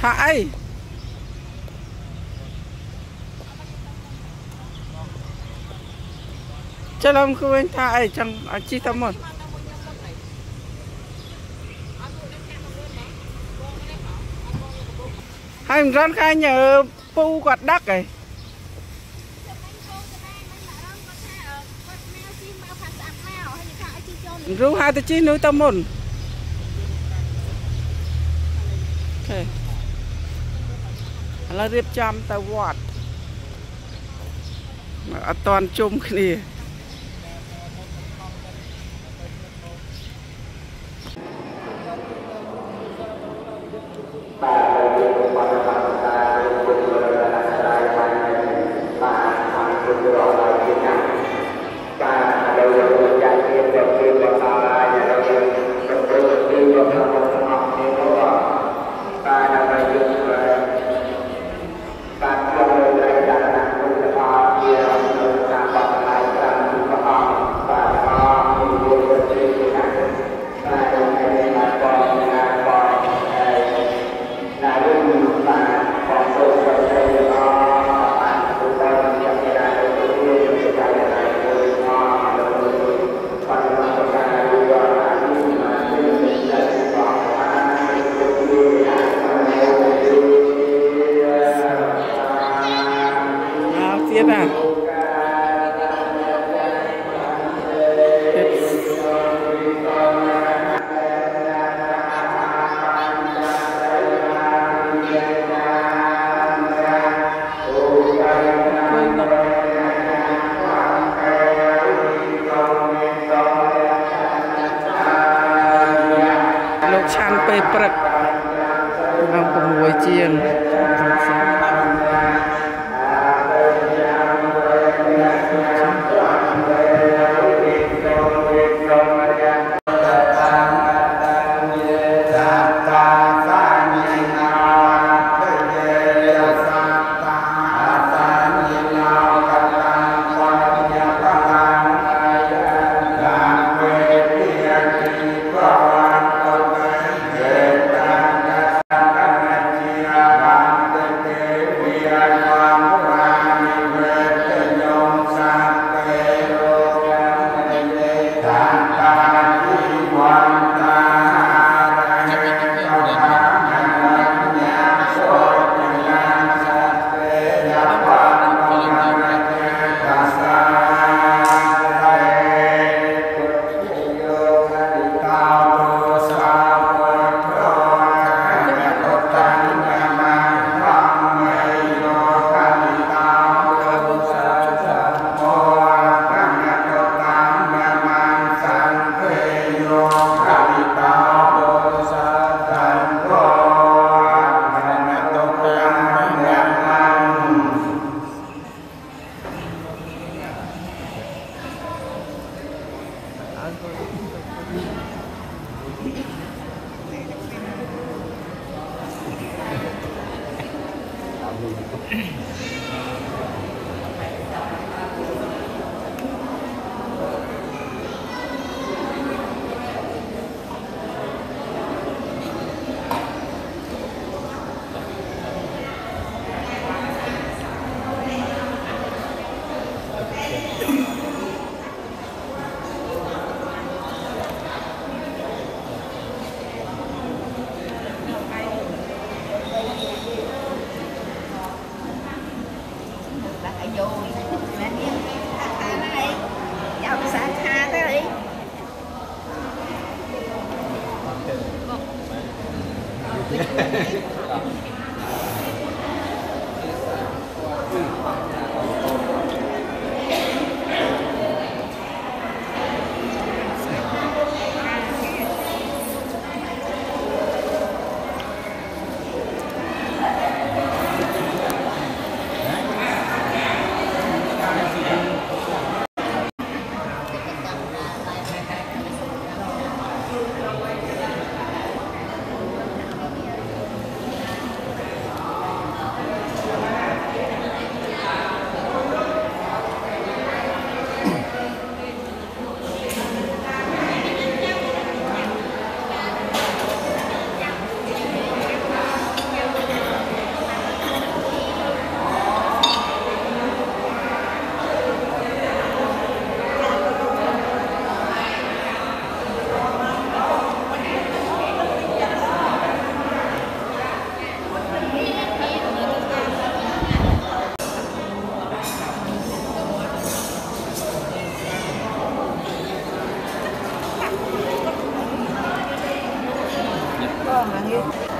ថាអីចាំឡើងគួរថាអីចង់ឲ្យជីទៅមុនហើយមិនរន់ខាញ់ពូគាត់ដឹកឯងរូហៅទៅជីនោះទៅមុនអូខេឥ ឡូវរៀបចំទៅវត្តអត់តន់ជុំគ្នា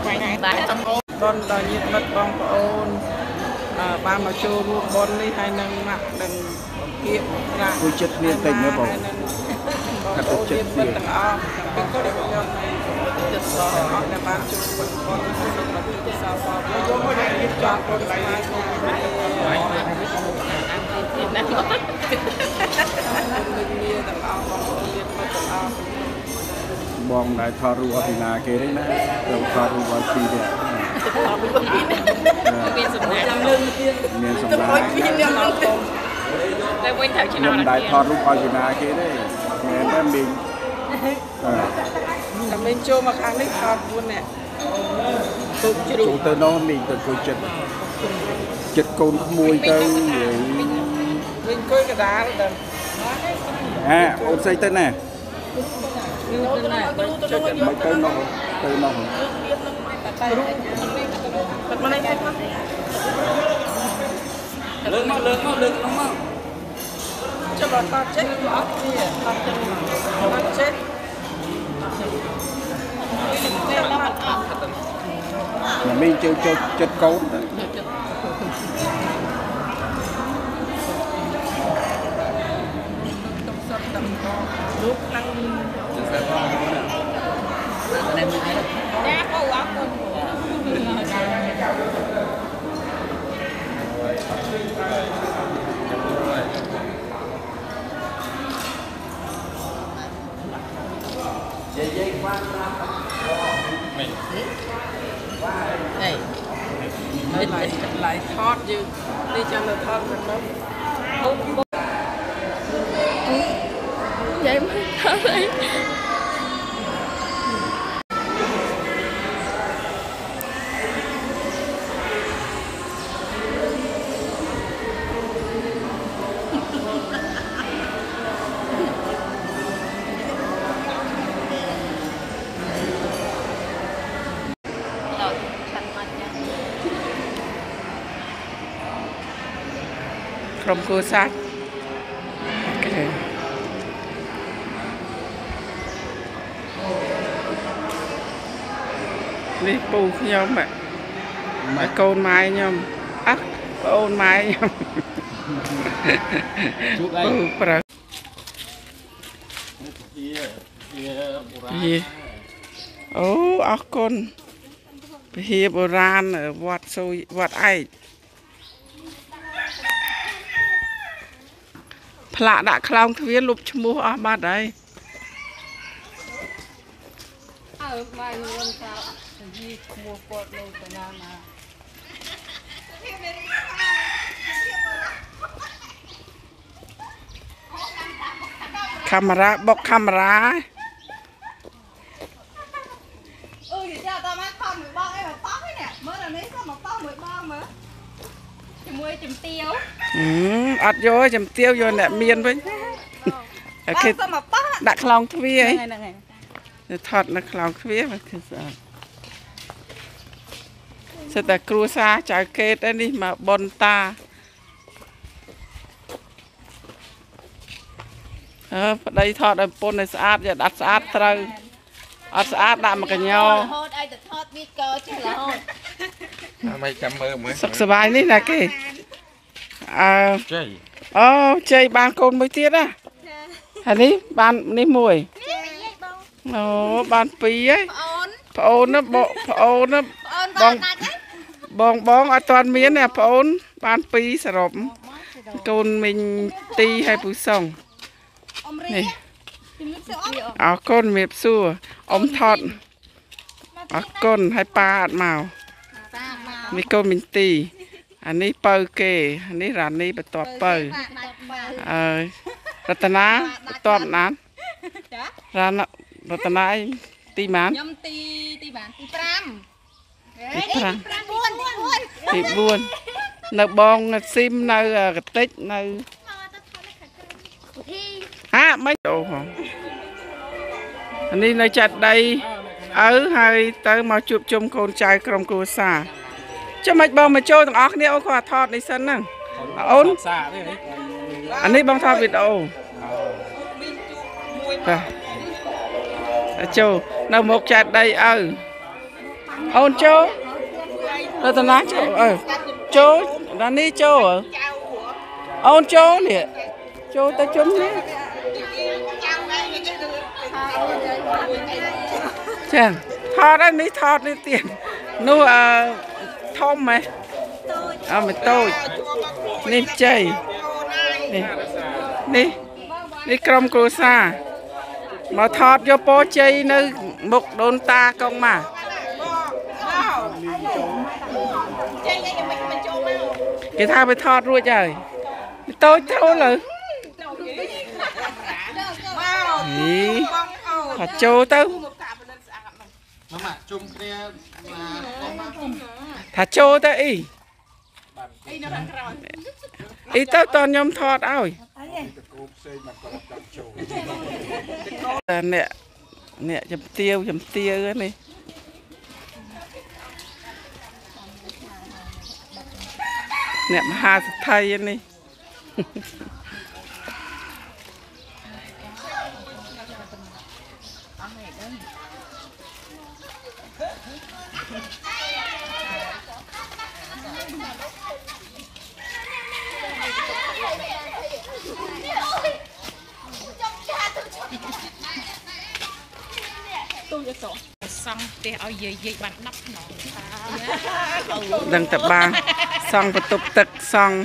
បាទបុណ្យដល់ញាតិមិត្តបងប្អូនអឺបានមកចូលរួមបុណ្យនេះហើយនឹងម៉ាក់នឹងគៀបប្រាក់គួយចិត្តគ្នាតិចមើលបងហើយនឹងបងប្អូនញាតិមិត្តទាំងអស់ពីគ្រប់ខ្ញុំចិត្តសអស់ដែលបានចូលបុណ្យបុណ្យនេះសូមអរគុណសោកផងយកមករៀបចំបុណ្យស្មារតីនេះណាស់មកមានមានទាំងអស់បងប្អូនញាតិមិត្តទាំងអស់ បងដែលថតរូបអភិណាគេនេះណាខ្ញុំថតរូបឲ្យពីនេះអត់មានមានសំណាក់លើមានសម្រាប់តែវិញត្រូវឆ្នោខ្ញុំតដែលថតរូបឲ្យពីណាគេនេះមែនតែមីងអឺតែមានចូលមកខាងនេះថត4នាក់ទុកជ្រូចូលកទៅនោះមីងទៅគួយចិត្តចិត្តកូនក្មួយទៅវិញគួយកដាលដល់អាអូនស្អីទៅណានោះទៅណាទៅទៅ មិនទៅនោះទៅនោះតែរូបបាត់មកនេះលើកមកលើកមកលើកនោះមកចាំបើតចេះអត់នេះអត់ចេះអត់ចេះមីងជើចូលចិត្ត កូនទៅទុកសតតំករូបខាង ចាគោអរគុណ អីនៅឡៃឡៃថតយើងនេះចាំទៅថតមិនមក យាយមកហើយ ក្រុមគ្រួសារអូខេនេះពូខ្ញុំហ៎ហើយកូនម៉ែខ្ញុំអះប្អូនម៉ែខ្ញុំជួបអីពូប្រើជាជាបុរាណយេអូអរគុណពហិបុរាណវត្តសូយវត្តឯក ផ្លាកដាក់ខ្លោងទ្វារលុបឈ្មោះអស់បាត់ហើយអើបាយរឿងថាយីឈ្មោះគាត់លោកទៅណាណាកាមេរ៉ាបុកកាមេរ៉ាអឺនិយាយតើមកខំមួយបងអីមកប៉ោះនេះមើលអានេះក៏មកប៉ោះមួយបងមើល ជាមួយជំទាវហឹមអត់យកទេចំទាវយកអ្នកមានវិញអូខេក៏មកប៉ោះដាក់ខ្លោងទ្វារអីហ្នឹងហើយទៅថតនៅខ្លោងទ្វារមកគឺស្អាតសិតតែគ្រួសារចៅកេតឯនេះមកបនតាអើប្តីថតឲ្យប្រពន្ធឲ្យស្អាតយកដាក់ស្អាតត្រូវអត់ស្អាតដាក់មកកញ្ញោរហូតឲ្យទៅថតវីដេអូចេះរហូត មិនចាំមើលមើលសុខសប្បាយនេះណាគេអើជ័យអូជ័យបានកូនមួយទៀតណាហើយនេះបាននេះមួយចេះបងអូបានពីរហើយប្អូនប្អូនណាបងប្អូនណាប្អូនបងដាច់ហ៎បងបងអត់ទាន់មានទេប្អូន បានពីរសរុបកូនមីងទីហើយពូសុងអ៊ំរីនេះជំរាបសួរអ៊ំអរគុណមេបសួរអ៊ំថតអរគុណហើយប៉ាអត់មកតាមក នេះកូនមីងទីអានេះពៅគេអានេះរ៉ានីបន្ទាប់ពៅដាច់បើអើយរតនាបន្ទាប់ណានចារ៉ាណារតនាអីទីម៉ានខ្ញុំទីទីបានទី5ទីប្រាំ5 4ទី4នៅបងស៊ីមនៅកតិចនៅទីហាមិនអូហ៎អានេះនៅចាត់ដីឪហើយទៅមកជួបជុំកូនចៅក្រុមគ្រួសារ ចាំមិនបងមកចូលទាំងអស់គ្នាអូនគាត់ថតនេះសិនហ្នឹងអូនសាទេហីអានេះបងថតវីដេអូបាទចូលនៅមុខចាត់ដីឪញអូនចូលរតនាចូលអើចូលដល់នេះចូលអើអូនចូលនេះចូលទៅជុំនេះចាថតហើយនេះថតនេះទៀតនោះអឺ ធំហ៎អើមិនតូចនេះជ័យនេះនេះនេះក្រុមគ្រួសារមកថតយកពរជ័យនៅមុខដូនតាកងមកគេថាไปថតរួចហើយតូចចូលលើហីថាចូលទៅម៉ាម៉ាជុំគ្នាមក ថាចូលទៅអីអីទៅតខ្ញុំថតឲ្យតែអ្នកអ្នកចំទាវចំទាវហ្នឹងនេះអ្នកមហាសទ្ធិហ្នឹងនេះសង់ផ្ទះឲ្យយាយយាយបាន10ខ្នងដឹងតែបានសង់បន្ទប់ទឹកសង់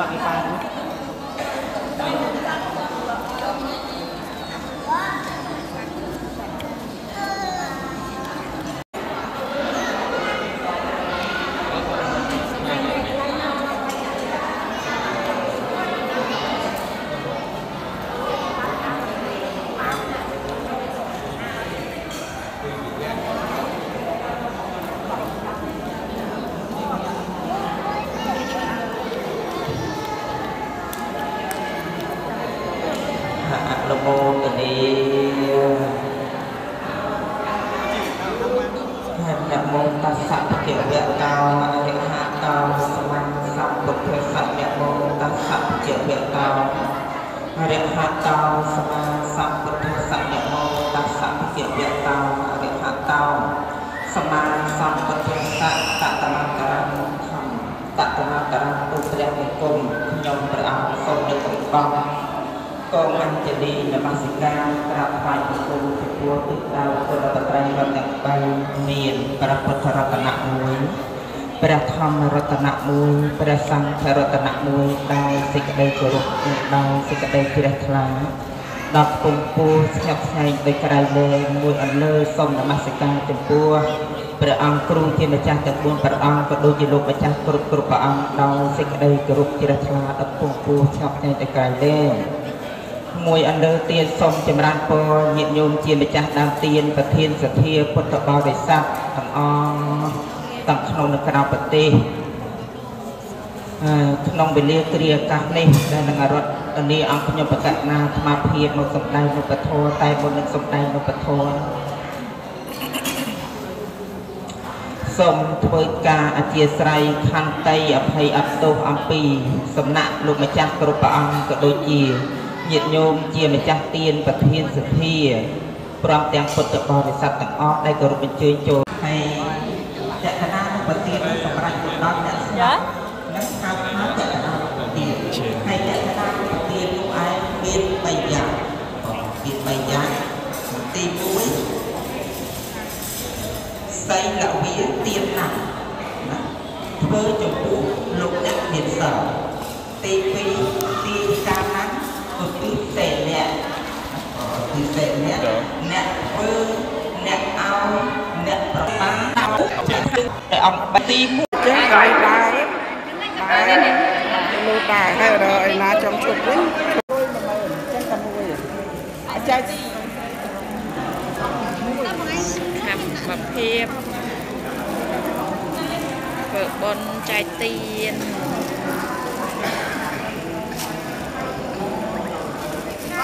អ នុមោទនីនមោតស្សៈភគវៈតោអរិហតោសម្មាសម្ពុទ្ធស្សៈនមោតស្សៈភគវៈតោអរិហតោសម្មាសម្ពុទ្ធស្សៈនមោតស្សៈភគវៈតោអរិហតោសម្មាសម្ពុទ្ធស្សៈតតមន្តរំធម្មតតមន្តរំពុទ្ធព្រះបង្គំខ្ញុំព្រះអង្គសូមដឹកកំបង កងអញ្ជលីនមស្ការក្រាបថ្វាយបង្គំចំពោះទិសដៅគុណបត្រៃរតន3មានព្រះពុទ្ធរតនៈ1ព្រះធម្មរតនៈ1ព្រះសង្ឃរតនៈ1ដោយសេចក្តីគោរពនិងដោយសេចក្តីជ្រះថ្លាដល់ពងពោះស្ញប់ស្ញែងដោយក្រៃលែងមួយអន្លើសូមនមស្ការចំពោះព្រះអង្គគ្រូជាម្ចាស់ទាំង4ព្រះអង្គក៏ដូចជាលោកម្ចាស់គ្រប់គ្រប់ព្រះអង្គដោយសេចក្តីគោរពជ្រះថ្លាដល់ពងពោះស្ញប់ស្ញែងដោយក្រៃលែង មួយអន្តើទានសូមចម្រើនពរញាតិញោមជាម្ចាស់ដើមទានប្រធានសធាពុទ្ធបរិស័ទទាំងអង្គទាំងក្នុងនិងក្រៅប្រទេសហើយក្នុងវេលាគ្រាអាកាសនេះដែលនឹងរដ្ឋធានីអង្គខ្ញុំប្រកាសណាអាត្មាភាពមកសម្ដែងនៅពធតែមុននឹងសម្ដែងនៅពធសូមធ្វើការអធិស្ឋានខន្តីអភ័យអត់ទោសអំពីសំណាក់លោកម្ចាស់គ្រប់ព្រះអង្គក៏ដូចជា ញាតិញោមជាម្ចាស់ទានប្រធានសភាព្រមទាំងពុទ្ធបរិស័ទទាំងអស់ដែលគោរពអញ្ជើញចូលហើយចតនានុប្រទានសម្រាប់ពុទ្ធដល់អ្នកស្ដាប់និងហៅថាចតនានុប្រទានហើយចតនានុប្រទាននោះឯងមាន3យ៉ាងមាន3យ៉ាងទី1សីលវិទានណាស់ណាធ្វើចំពោះលោកអ្នកមានសិលទី2ទីការ ណាស់ឧទ្ទិសសេអ្នកឧទ្ទិសសេអ្នកអ្នកធ្វើអ្នកឲ្យអ្នកប្របានតែអង្គទី1ចឹងកន្លែងដើរដើរលោកដើរហើយរកឯណាចង់ជប់វិញជួយ10000ចឹងតែមួយអាចចែកខំប្រភេទធ្វើបុណ្យចែកទាន